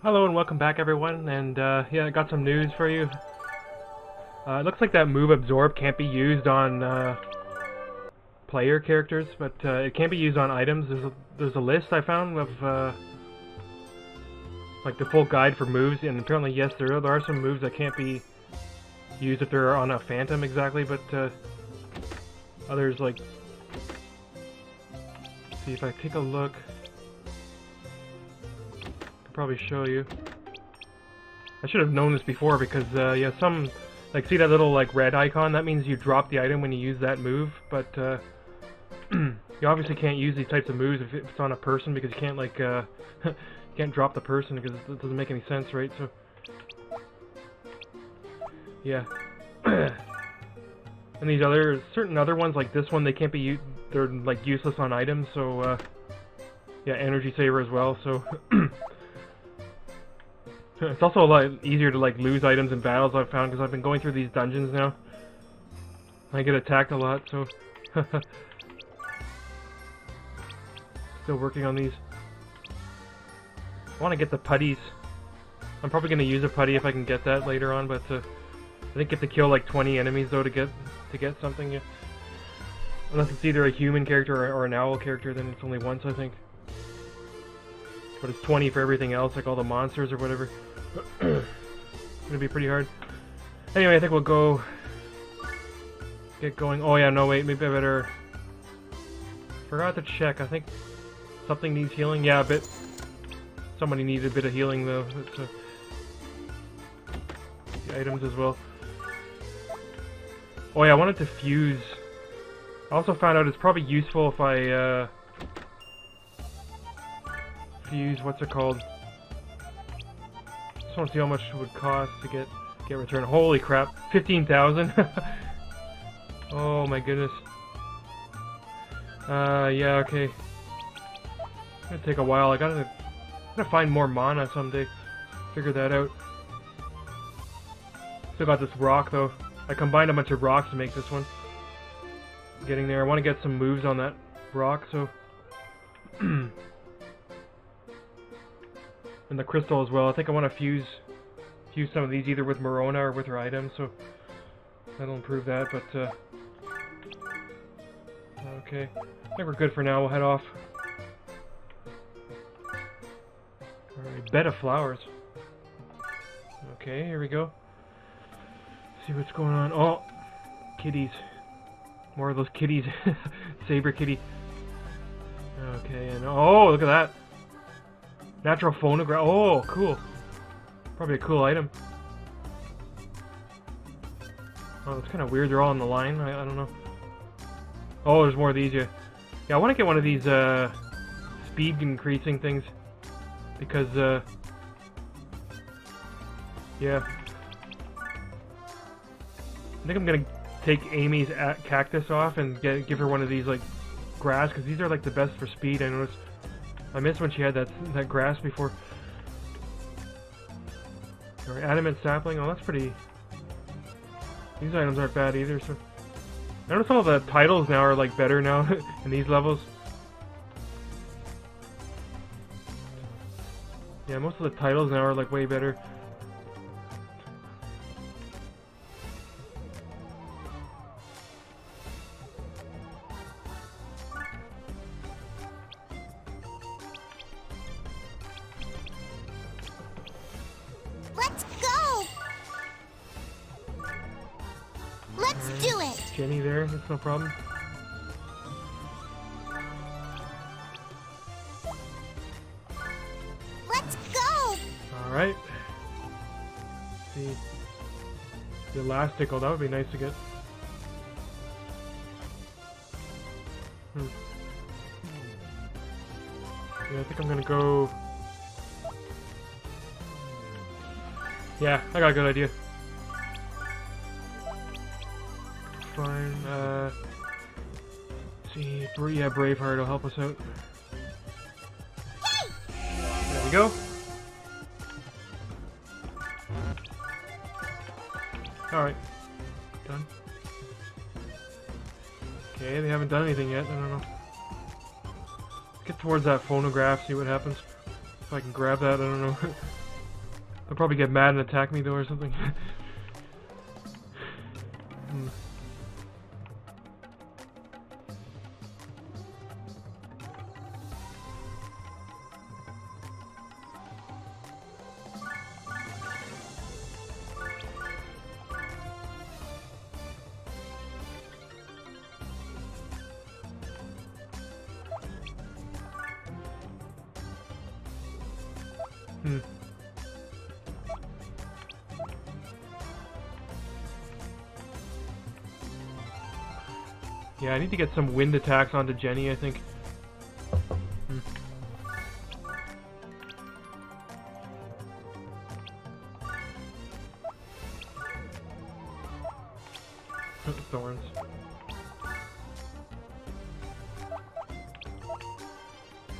Hello and welcome back everyone, and uh, yeah, I got some news for you. Uh, it looks like that move Absorb can't be used on uh, player characters, but uh, it can be used on items. There's a, there's a list I found of uh, like the full guide for moves, and apparently yes, there are, there are some moves that can't be used if they're on a Phantom exactly, but uh, others like... see if I take a look probably show you. I should have known this before because, uh, yeah, some, like, see that little, like, red icon? That means you drop the item when you use that move, but, uh, you obviously can't use these types of moves if it's on a person because you can't, like, uh, you can't drop the person because it doesn't make any sense, right? So, yeah. and these other, certain other ones, like this one, they can't be, they're, like, useless on items, so, uh, yeah, energy saver as well, so... It's also a lot easier to like lose items in battles I've found because I've been going through these dungeons now. I get attacked a lot, so... Still working on these. I want to get the putties. I'm probably going to use a putty if I can get that later on, but uh, I think you have to kill like 20 enemies though to get to get something. Yeah. Unless it's either a human character or, or an owl character, then it's only once I think. But it's 20 for everything else, like all the monsters or whatever. Gonna be pretty hard. Anyway, I think we'll go get going. Oh yeah, no wait, maybe I better. Forgot to check. I think something needs healing. Yeah, a bit. Somebody needs a bit of healing though. It's, uh, the items as well. Oh yeah, I wanted to fuse. I also found out it's probably useful if I. Uh, fuse, what's it called? Want to see how much it would cost to get get returned. Holy crap, 15,000? oh my goodness. Uh, yeah, okay. It's gonna take a while. I gotta, gotta find more mana someday. Figure that out. Still got this rock though. I combined a bunch of rocks to make this one. Getting there. I want to get some moves on that rock, so... the crystal as well. I think I want to fuse fuse some of these either with Marona or with her items, so that'll improve that, but uh, okay. I think we're good for now, we'll head off. Alright, bed of flowers. Okay, here we go. See what's going on. Oh, kitties. More of those kitties. Saber kitty. Okay, and oh, look at that. Natural phonograph. Oh, cool. Probably a cool item. Oh, it's kind of weird. They're all on the line. I, I don't know. Oh, there's more of these. Yeah, yeah. I want to get one of these uh, speed increasing things because uh, yeah. I think I'm gonna take Amy's cactus off and get give her one of these like grass because these are like the best for speed. I noticed. I missed when she had that that grass before. Alright, adamant sapling. Oh, that's pretty... These items aren't bad either, so... I Notice all the titles now are, like, better now in these levels. Yeah, most of the titles now are, like, way better. Jenny there, that's no problem. Let's go! Alright. See. The elastical, that would be nice to get. Hmm. Yeah, I think I'm gonna go... Yeah, I got a good idea. Fine. Uh, see, yeah, Braveheart will help us out. There we go. Alright. Done. Okay, they haven't done anything yet. I don't know. Get towards that phonograph, see what happens. If I can grab that, I don't know. They'll probably get mad and attack me though or something. Yeah, I need to get some wind attacks onto Jenny, I think. Hmm. Thorns.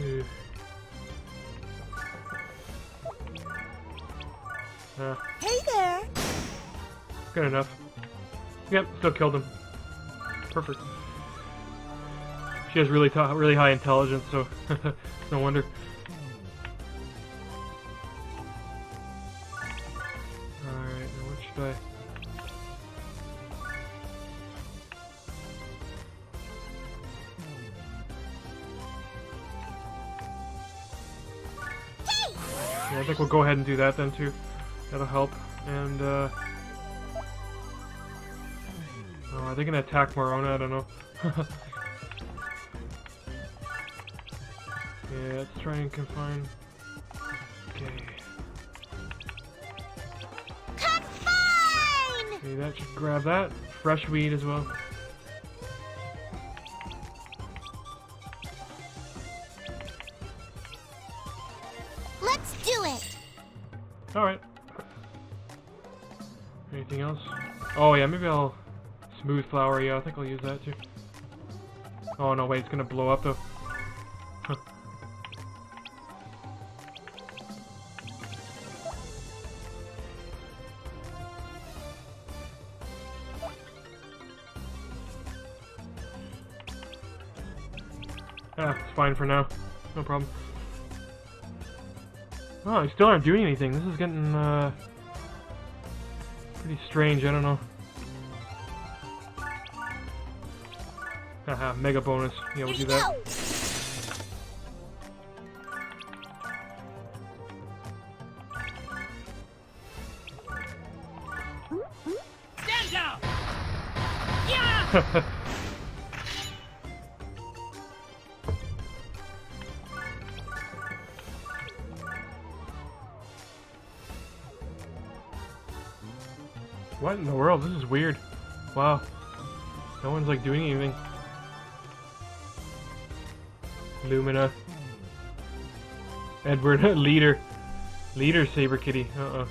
Ugh. Uh, Hey there! good enough. Yep, still killed him. Perfect. She has really really high intelligence, so no wonder. Alright, what should I... Yeah, I think we'll go ahead and do that then too. That'll help. And, uh... Oh, are they gonna attack Marona? I don't know. yeah, let's try and confine. Okay. Confine! Okay, that should grab that. Fresh weed as well. Let's do it! Alright. Anything else? Oh yeah, maybe I'll... Smooth flower, yeah, I think I'll use that too. Oh no, wait, it's gonna blow up though. Ah, it's fine for now. No problem. Oh, I still aren't doing anything. This is getting, uh... Pretty strange, I don't know. Haha, mega bonus. Yeah, we'll do that. go! Stand down! Yeah! What in the world? This is weird. Wow. No one's like doing anything. Lumina. Edward, leader. Leader, Saber Kitty. Uh-uh.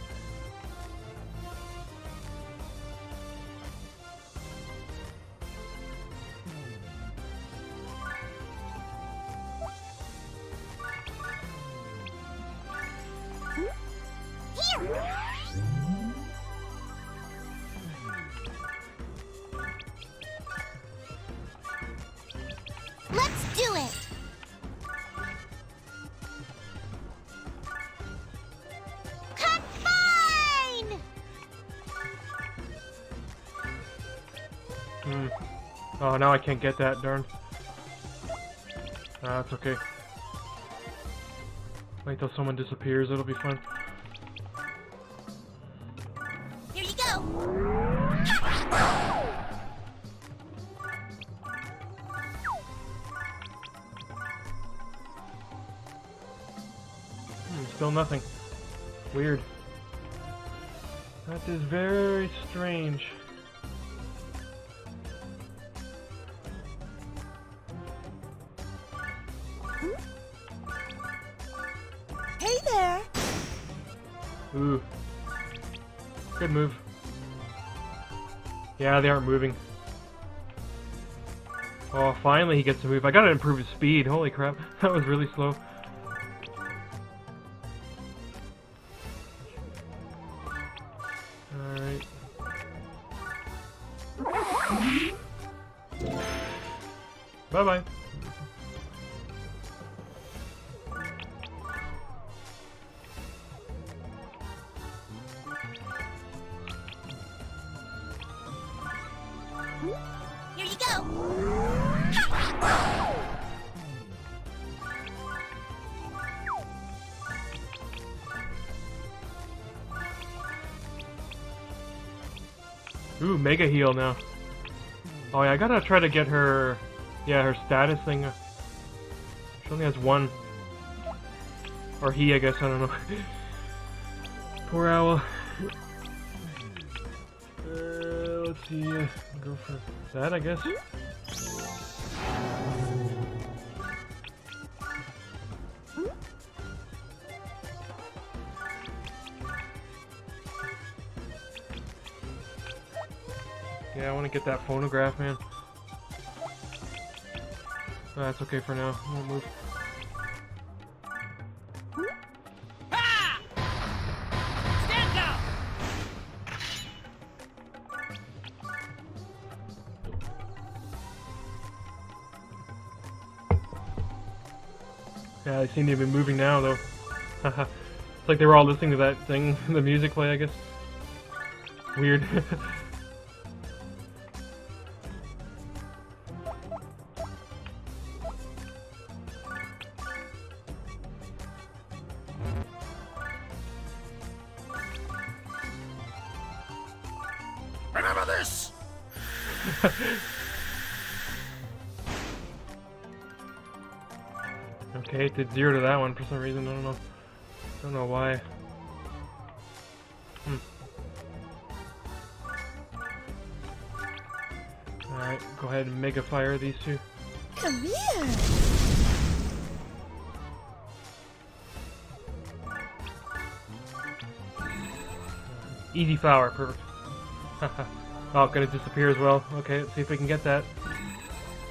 Oh, now I can't get that, darn. Ah, that's okay. Wait till someone disappears, it'll be fun. Here you go! Hmm, still nothing. Weird. That is very strange. Move. Yeah, they aren't moving. Oh, finally he gets to move. I gotta improve his speed. Holy crap. That was really slow. Alright. Bye-bye. Mega Heal now. Oh yeah, I gotta try to get her... Yeah, her status thing. She only has one. Or he, I guess, I don't know. Poor owl. Uh, let's see, uh, go for that, I guess. Yeah, I want to get that phonograph, man. That's okay for now. I won't move. Ah! Down! Yeah, they seem to be moving now, though. it's like they were all listening to that thing, the music play, I guess. Weird. zero to that one for some reason. I don't know. I don't know why. Hmm. Alright, go ahead and mega fire these two. Come here. Easy flower, perfect. oh, gonna disappear as well. Okay, let's see if we can get that.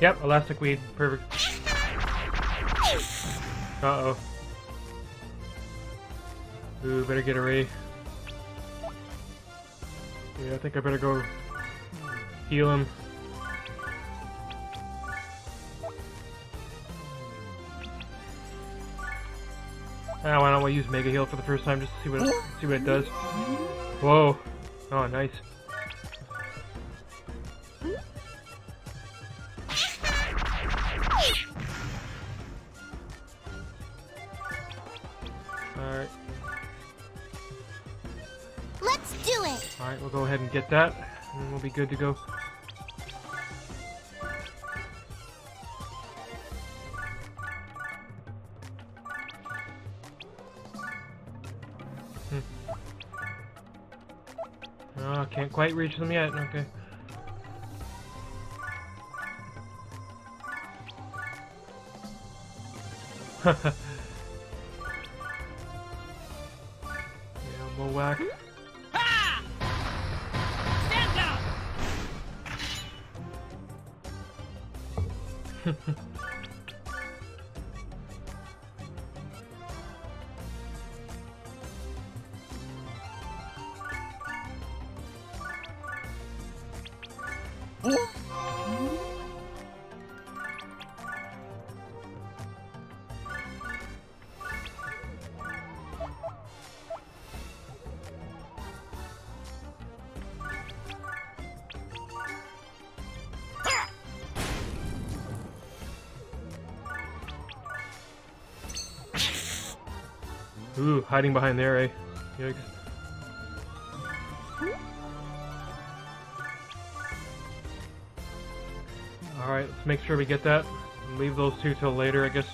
Yep, elastic weed, perfect. Uh oh. Ooh, better get a ray. Yeah, I think I better go heal him. Ah, why don't we use Mega Heal for the first time just to see what it, see what it does? Whoa! Oh, nice. Alright, we'll go ahead and get that, and we'll be good to go. Oh, can't quite reach them yet, okay. yeah, we'll whack. Ooh, hiding behind there, eh? Yikes. Alright, let's make sure we get that. Leave those two till later, I guess.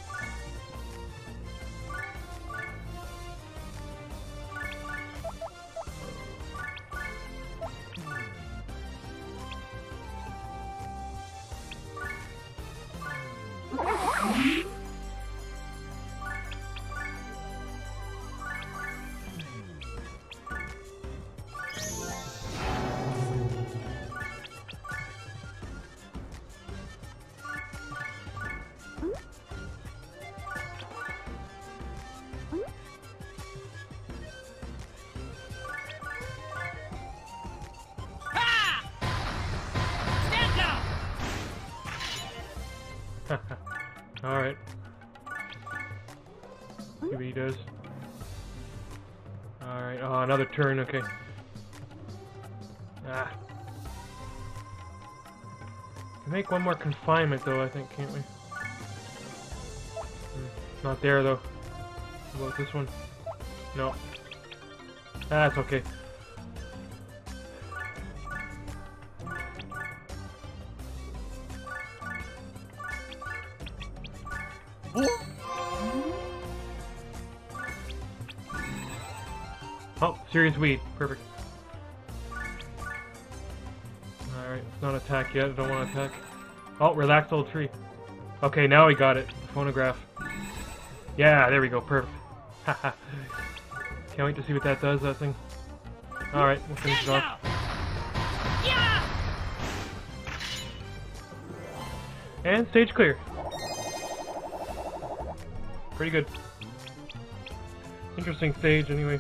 Alright. See what he does. Alright, oh, another turn, okay. Ah. Make one more confinement though, I think, can't we? Hmm, Not there though. About this one? No. That's okay. Serious weed. Perfect. Alright, it's not attack yet. I don't want to attack. Oh, relaxed old tree. Okay, now we got it. The Phonograph. Yeah, there we go. Perfect. Haha. Can't wait to see what that does, that thing. Alright, we'll finish it off. Yeah! And stage clear. Pretty good. Interesting stage, anyway.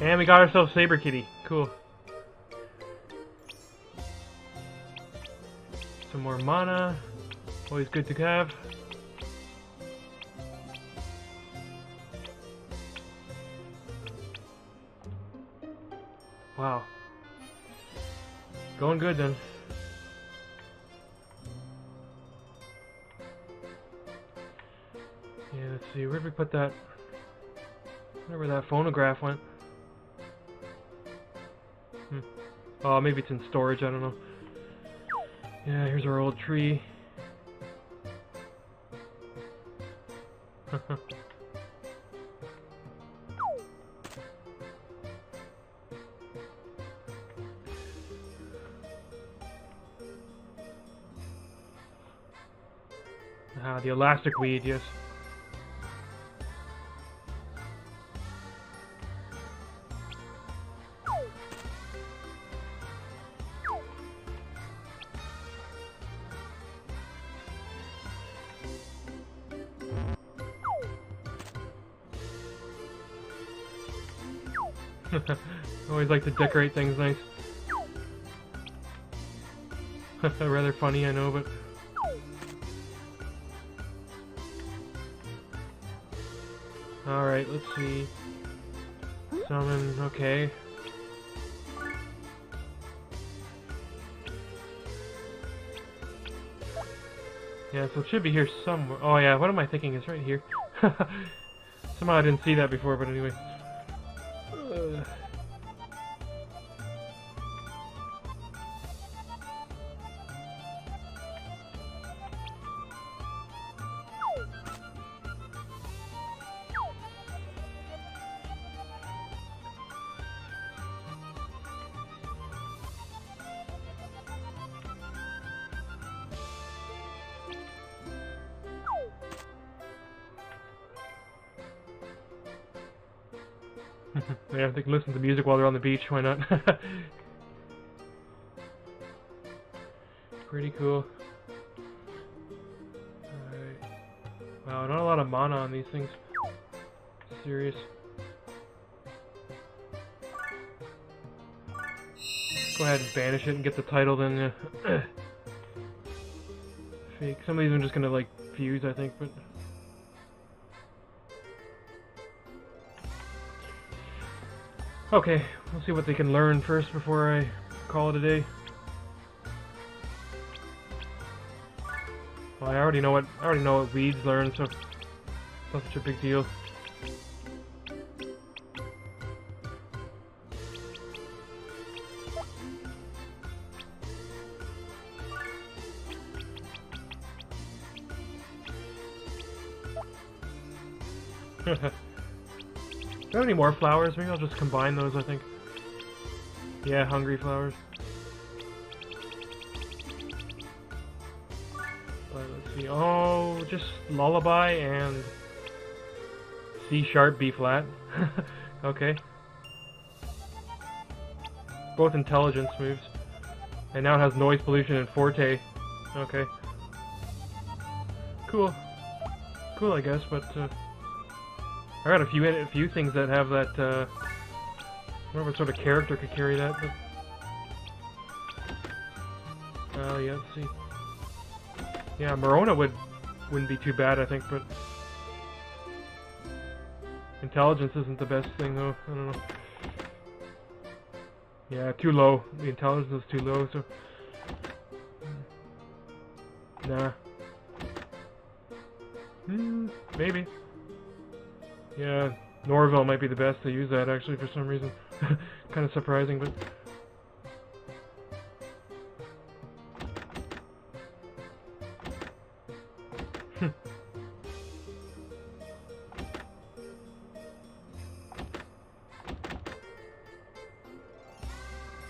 And we got ourselves Saber Kitty. Cool. Some more mana. Always good to have. Wow. Going good then. Yeah, let's see. where did we put that? Where that phonograph went. Oh, maybe it's in storage. I don't know. Yeah, here's our old tree. ah, the elastic weed, yes. Always like to decorate things nice. Rather funny, I know, but... Alright, let's see. Summon, okay. Yeah, so it should be here somewhere. Oh yeah, what am I thinking? It's right here. Somehow I didn't see that before, but anyway. Yeah, they can listen to music while they're on the beach, why not? Pretty cool. Alright. Wow, not a lot of mana on these things. Serious. Go ahead and banish it and get the title then. Fake. Some of these are just gonna like fuse, I think, but. Okay, we'll see what they can learn first before I call it a day. Well, I already know what I already know what weeds learn, so not such a big deal. Have any more flowers? Maybe I'll just combine those, I think. Yeah, hungry flowers. But let's see. Oh, just lullaby and C sharp, B flat. okay. Both intelligence moves. And now it has noise pollution and forte. Okay. Cool. Cool, I guess, but uh, I got a few a few things that have that. Uh, I what sort of character could carry that. But uh, yeah, let's see. Yeah, Marona would wouldn't be too bad, I think, but Intelligence isn't the best thing though. I don't know. Yeah, too low. The intelligence is too low, so. Nah. Hmm, maybe. Yeah, Norville might be the best to use that actually for some reason. kind of surprising, but.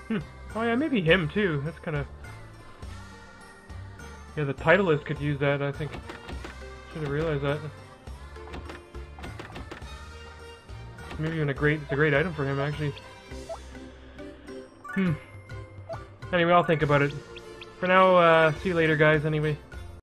Hmm. Oh yeah, maybe him too. That's kind of. Yeah, the Titlist could use that. I think. Should have realized that. Maybe even a great. It's a great item for him actually. Hmm. Anyway, I'll think about it. For now, uh, see you later, guys. Anyway.